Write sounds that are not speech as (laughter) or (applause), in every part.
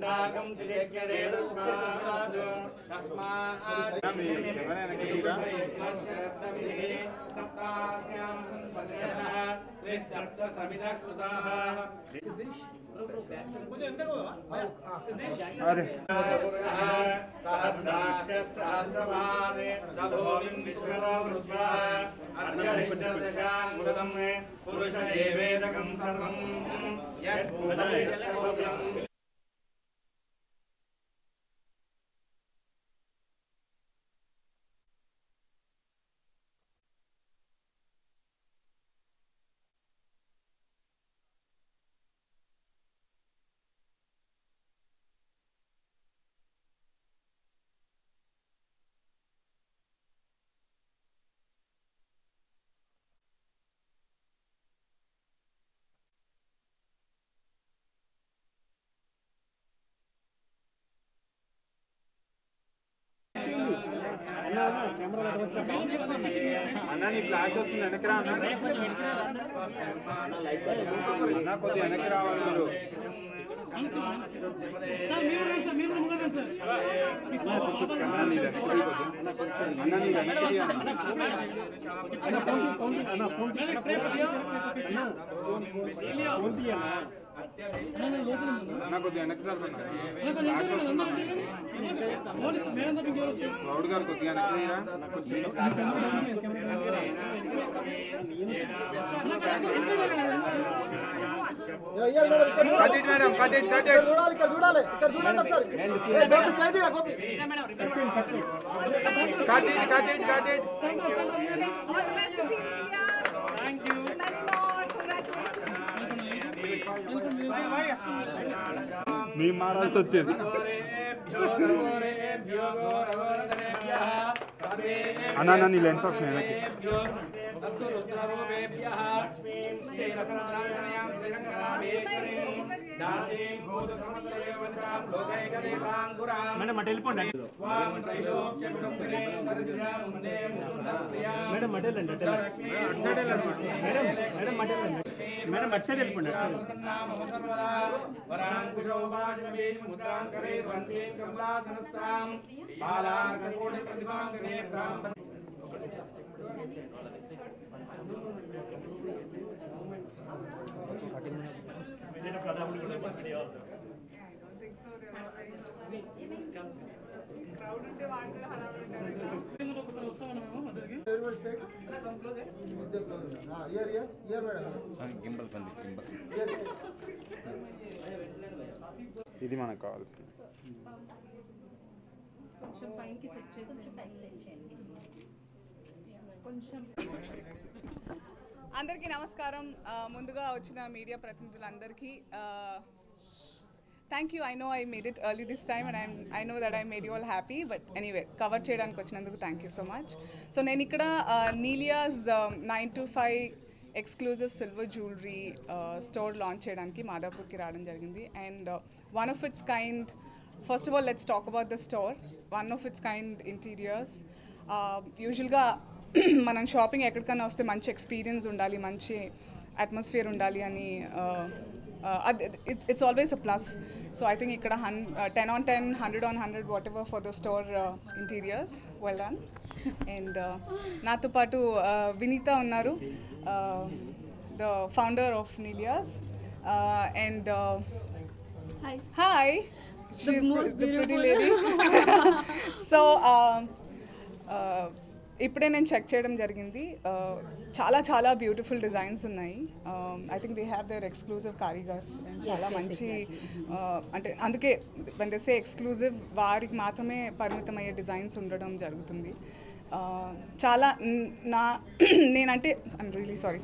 ಗಂಧಾಗಂ ಸುರೇಖ್ಯರೇ ತಸ್ಮಾತ್ ತಸ್ಮಾತ್ ಸಪ್ತಾಸ್ಯಾಂ ಸಂಪದೇಹ ತ್ರಿಸಪ್ತ ಸಮಿಧ ಕೃತಾಃ अरे। सहस्राक्ष सहस्रमादे सभोविं विश्वरो वृत्वा अर्चरिष्टदशाङ्गुलम् पुरुष एवेदकं सर्वम्। यद्भूतैः सर्वम् అన్న నీ ఫ్లాష్ వస్తుంది వెనక్కి రా అన్న. కొద్దిగా వెనక్కి రావాలి మీరు. అన్న నీ అన్న నీ కొద్దిగా వెనక్కి ప్రౌడ్ గారు కొద్దిగా చూడాలి ఇక్కడ చూడాలి ఇక్కడ చూడండి ఒకసారి. మేము మారాల్సి వచ్చేది. అన్నా నీ లెన్స్ వస్తున్నాయి వెనక్కి. మేడం అటు వెళ్ళిపోండి. మేడం అటు వెళ్ళండి వెళ్ళండి. మేడం మేడం అటు వెళ్ళండి. మేడం అటు సైడ్ వెళ్ళిపోండి అటు సైడ్ Crowd ఉంటే వాళ్ళు కూడా హడావుడి ఇది మనకు కావాల్సింది కొంచెం పైకి సెట్ చేసి కొంచెం అందరికీ నమస్కారం. ముందుగా వచ్చిన media ప్రతినిధులందరికీ thank you I know I made it early this time and I'm I know that I made you all happy but anyway cover చేయడానికి వచ్చినందుకు thank you so much so నేను ఇక్కడ నీలియాస్ nine to five exclusive silver jewellery store launch చేయడానికి మాదాపూర్కి రావడం జరిగింది. And one of its kind first of all let's talk about the store one of its kind interiors యూజువల్గా మనం shopping ఎక్కడికైనా వస్తే మంచి ఎక్స్పీరియన్స్ ఉండాలి మంచి అట్మాస్ఫియర్ ఉండాలి అని It's always a plus so I think ఇక్కడ హన్ ten on ten hundred on hundred whatever for the store interiors well done (laughs) and నాతో పాటు uh, వినీత ఉన్నారు the founder of Neelia's and hi Hi. She's most the pretty (laughs) ఇప్పుడే నేను check చేయడం జరిగింది. చాలా చాలా బ్యూటిఫుల్ డిజైన్స్ ఉన్నాయి. I think they have their exclusive కారీగర్స్. చాలా మంచి అంటే అందుకే వన్ దే సే ఎక్స్క్లూజివ్ వారికి మాత్రమే పరిమితమయ్యే డిజైన్స్ ఉండడం జరుగుతుంది. చాలా న్- నా (clears throat) నేనంటే ఐమ్ రియలీ సారీ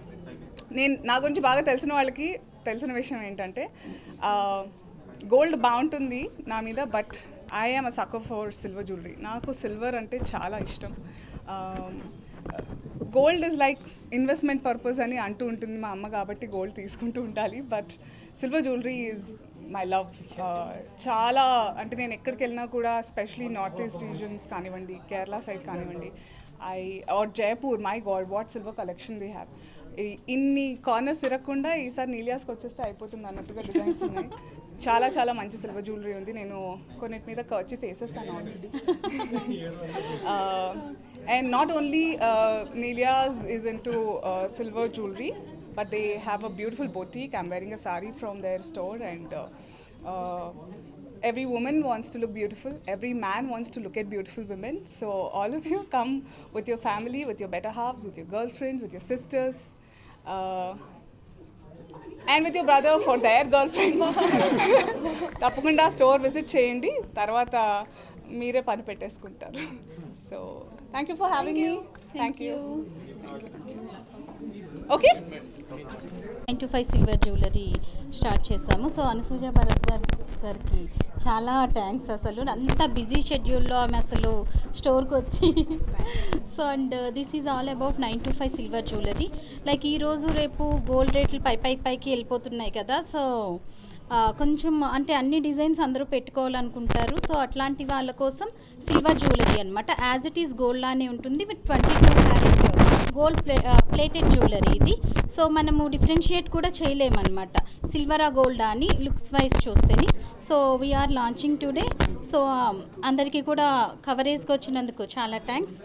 నేను నా గురించి బాగా తెలిసిన వాళ్ళకి తెలిసిన విషయం ఏంటంటే గోల్డ్ బాగుంటుంది నా మీద but I am a sucker for silver jewellery నాకు సిల్వర్ అంటే చాలా ఇష్టం. Gold is like investment purpose అని అంటూ ఉంటుంది మా అమ్మ కాబట్టి గోల్డ్ తీసుకుంటూ ఉండాలి. But silver jewellery is my love చాలా అంటే నేను ఎక్కడికి వెళ్ళినా కూడా స్పెషలీ నార్త్ ఈస్ట్ రీజన్స్ కానివ్వండి కేరళ సైడ్ కానివ్వండి I are Jaipur my god what silver collection they have ఇన్ని కార్నర్స్ తిరగకుండా ఈసారి నీలియాస్కి వచ్చేస్తే అయిపోతుంది అన్నట్టుగా డిజైన్స్ ఉన్నాయి. చాలా చాలా మంచి సిల్వర్ జ్యువెలరీ ఉంది నేను కొన్నిటి మీద కర్చి వేసేస్తాను already and not only Neelia's is into silver jewellery but they have a beautiful boutique I'm wearing a sari from their store and every woman wants to look beautiful every man wants to look at beautiful women so all of you come with your family with your better halves with your girlfriends with your sisters uh, and with your brother for their girl friend తప్పకుండా store visit చేయండి. తర్వాత మీరే పని పెట్టేసుకుంటారు. So thank you for having me thank you okay? Nine two five silver jewellery start చేసాము so Anasuya Bharat గారి గారికి చాలా thanks అసలు. అంత బిజీ షెడ్యూల్లో ఆమె అసలు స్టోర్కి వచ్చి. So and this is all about nine two five silver jewellery like ఈరోజు రేపు గోల్డ్ రేట్లు పై పై పైకి వెళ్ళిపోతున్నాయి కదా. సో కొంచెం అంటే అన్ని డిజైన్స్ అందరూ పెట్టుకోవాలనుకుంటారు. సో అట్లాంటి వాళ్ళ కోసం సిల్వర్ జ్యువెలరీ అనమాట యాజ్ ఇట్ ఈస్ గోల్డ్ లానే ఉంటుంది. With twenty two carat gold play plated jewellery ఇది. సో మనము డిఫరెన్షియేట్ కూడా చేయలేమన్నమాట. సిల్వరా గోల్డా అని looks wise చూస్తేని. So we are launching today so అందరికీ కూడా కవరేజ్కి వచ్చినందుకు చాలా థ్యాంక్స్